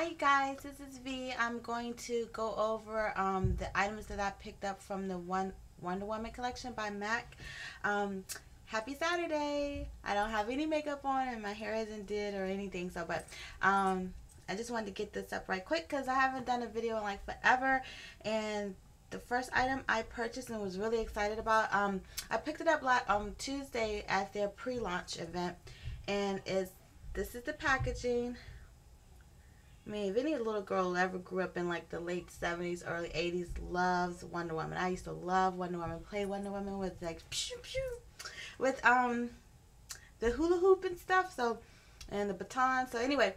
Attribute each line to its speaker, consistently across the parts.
Speaker 1: Hi guys, this is V. I'm going to go over um, the items that I picked up from the One Wonder Woman collection by MAC. Um, happy Saturday! I don't have any makeup on and my hair isn't did or anything, so but um, I just wanted to get this up right quick because I haven't done a video in like forever and the first item I purchased and was really excited about, um, I picked it up um, Tuesday at their pre-launch event and is this is the packaging I mean, if any little girl ever grew up in like the late 70s, early 80s, loves Wonder Woman. I used to love Wonder Woman, play Wonder Woman with like pew pew, with um the hula hoop and stuff. So, and the baton. So anyway,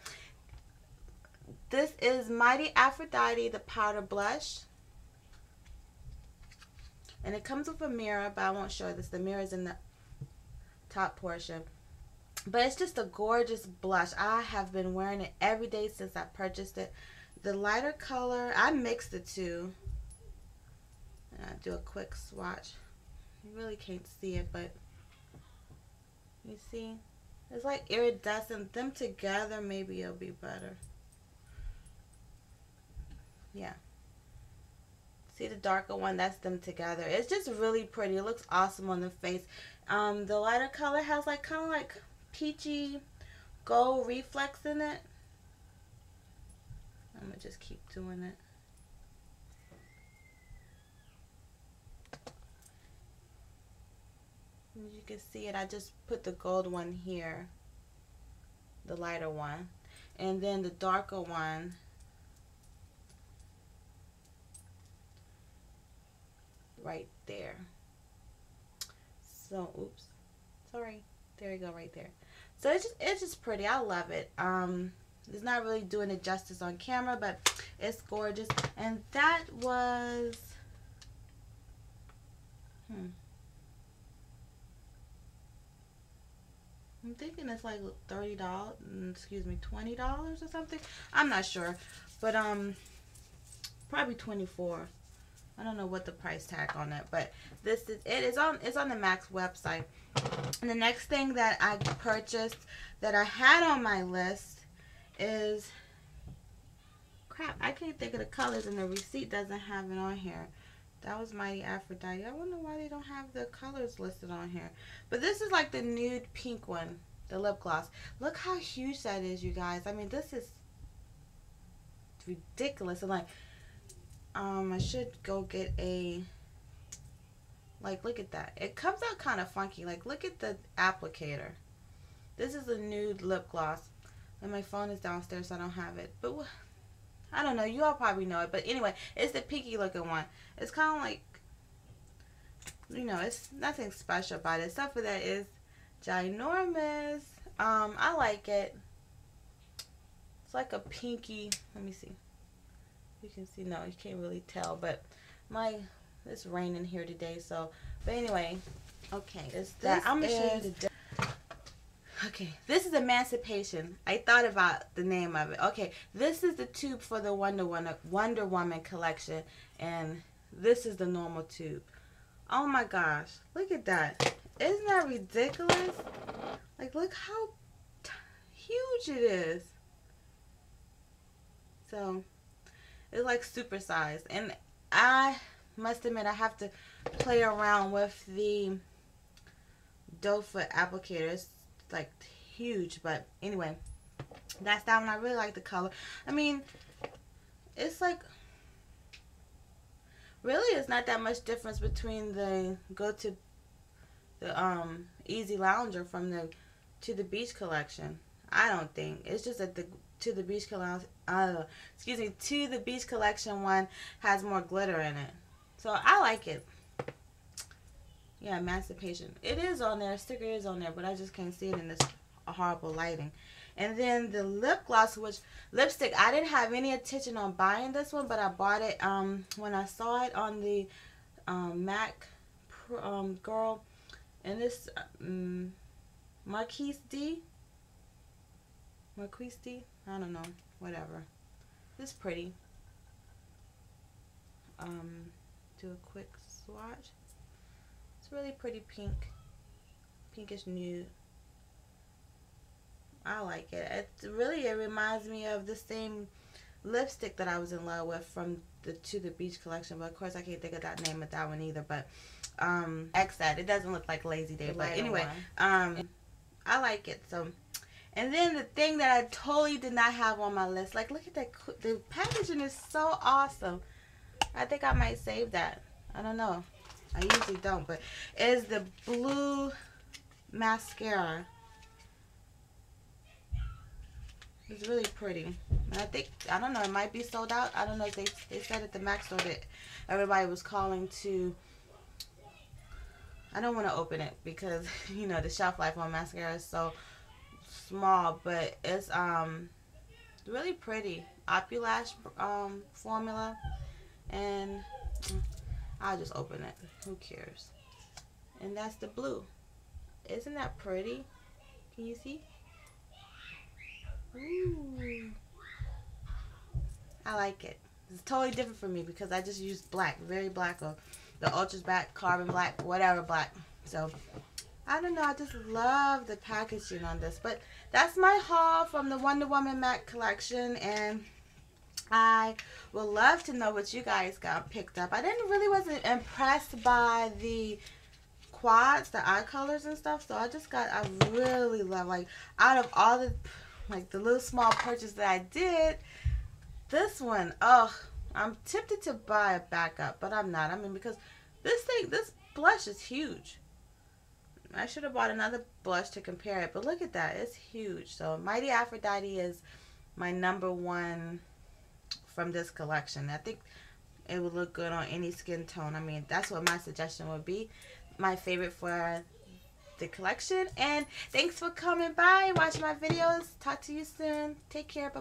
Speaker 1: this is Mighty Aphrodite, the powder blush. And it comes with a mirror, but I won't show this. The mirror is in the top portion. But it's just a gorgeous blush. I have been wearing it every day since I purchased it. The lighter color, I mixed the two. And I do a quick swatch. You really can't see it, but you see? It's like iridescent. Them together, maybe it'll be better. Yeah. See the darker one? That's them together. It's just really pretty. It looks awesome on the face. Um, the lighter color has like kind of like peachy gold reflex in it. I'm going to just keep doing it. As you can see it, I just put the gold one here, the lighter one, and then the darker one right there. So, oops, sorry. There you go, right there. So it's just it's just pretty. I love it. Um, it's not really doing it justice on camera, but it's gorgeous. And that was, hmm. I'm thinking it's like thirty dollars. Mm, excuse me, twenty dollars or something. I'm not sure, but um, probably twenty four. I don't know what the price tag on it, but this is it is on it's on the MAC's website. And the next thing that I purchased that I had on my list is crap. I can't think of the colors, and the receipt doesn't have it on here. That was Mighty Aphrodite. I wonder why they don't have the colors listed on here. But this is like the nude pink one, the lip gloss. Look how huge that is, you guys. I mean, this is ridiculous. And like, um, I should go get a, like, look at that. It comes out kind of funky. Like, look at the applicator. This is a nude lip gloss. And my phone is downstairs, so I don't have it. But, I don't know. You all probably know it. But anyway, it's the pinky looking one. It's kind of like, you know, it's nothing special about it. Except for that is ginormous. Um, I like it. It's like a pinky. Let me see you can see no you can't really tell but my it's raining here today so but anyway okay it's that. i'm gonna show you the okay this is emancipation. I thought about the name of it. Okay this is the tube for the wonder woman wonder woman collection and this is the normal tube. Oh my gosh look at that. Isn't that ridiculous? Like look how huge it is. So it's like supersized. And I must admit, I have to play around with the doe foot applicator. It's like huge, but anyway, that's that one. I really like the color. I mean, it's like really it's not that much difference between the go to the um easy lounger from the to the beach collection. I don't think it's just that the to the beach collection, uh, excuse me, to the beach collection one has more glitter in it. So I like it. Yeah, emancipation. It is on there. Sticker is on there, but I just can't see it in this horrible lighting. And then the lip gloss, which lipstick, I didn't have any intention on buying this one, but I bought it um, when I saw it on the um, MAC um, girl. And this um, Marquise D. Marquise I don't know, whatever. It's pretty. Um, do a quick swatch. It's really pretty pink, pinkish nude. I like it. It really it reminds me of the same lipstick that I was in love with from the To the Beach collection. But of course, I can't think of that name of that one either. But um, X that. It doesn't look like Lazy Day.
Speaker 2: The
Speaker 1: But anyway,
Speaker 2: one.
Speaker 1: um, I like it. So, and then the thing that I totally did not have on my list, like look at that, the packaging is so awesome. I think I might save that. I don't know. I usually don't, but is the blue mascara. It's really pretty. And I think I don't know. It might be sold out. I don't know. They they said at the Mac store that everybody was calling to. I don't want to open it because you know the shelf life on mascara is so small, but it's um really pretty. Opulash um formula, and I'll just open it. Who cares? And that's the blue. Isn't that pretty? Can you see? Ooh. I like it. It's totally different for me because I just use black, very black, or the Ultra's black, carbon black, whatever black. So, I don't know. I just love the packaging on this. But that's my haul from the Wonder Woman Mac collection. And I would love to know what you guys got picked up. I didn't really wasn't impressed by the quads, the eye colors and stuff. So I just got, I really love, like, out of all the, like, the little small purchase that I did, this one, oh, I'm tempted to buy a backup, but I'm not. I mean, because this thing, this blush is huge. I should have bought another blush to compare it, but look at that. It's huge. So Mighty Aphrodite is my number one from this collection. I think it would look good on any skin tone. I mean, that's what my suggestion would be. My favorite for the collection. And thanks for coming by, watching my videos. Talk to you soon. Take care. Bye.